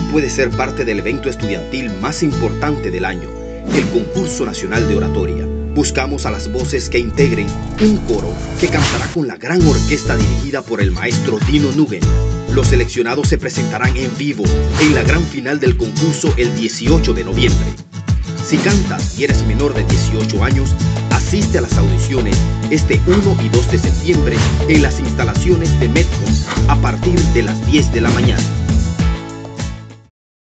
Tú puedes ser parte del evento estudiantil más importante del año, el Concurso Nacional de Oratoria. Buscamos a las voces que integren un coro que cantará con la gran orquesta dirigida por el maestro Dino Nugent. Los seleccionados se presentarán en vivo en la gran final del concurso el 18 de noviembre. Si cantas y eres menor de 18 años, asiste a las audiciones este 1 y 2 de septiembre en las instalaciones de Metro a partir de las 10 de la mañana.